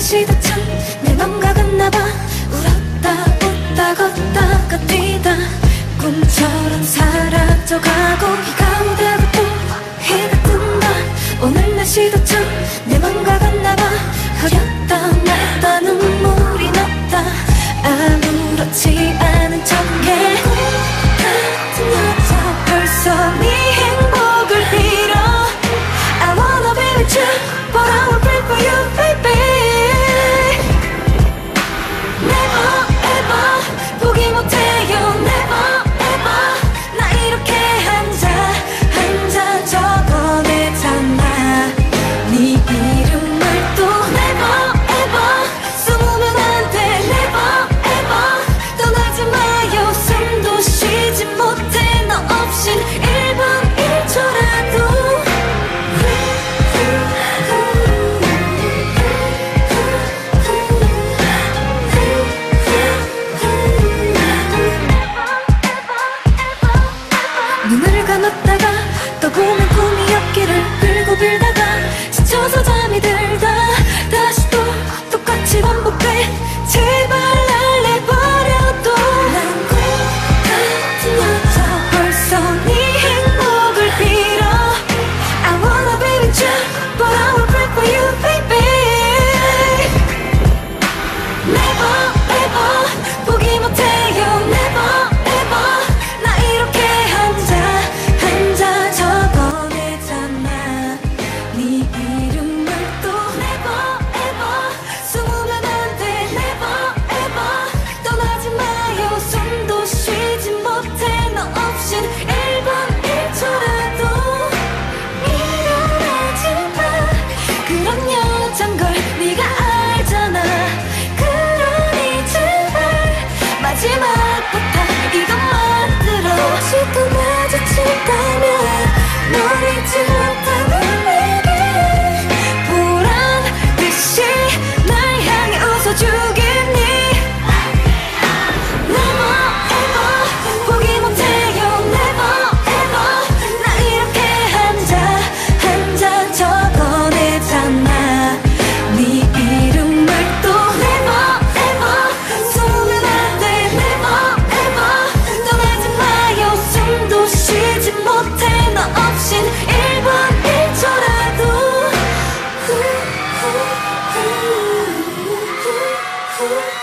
날씨도 참내 맘과 같나봐. 울었다 웃다 걷다가 뛰다. 꿈처럼 사라져가고 비가 오다가 또 해가 뜬다. 오늘 날씨도 참 고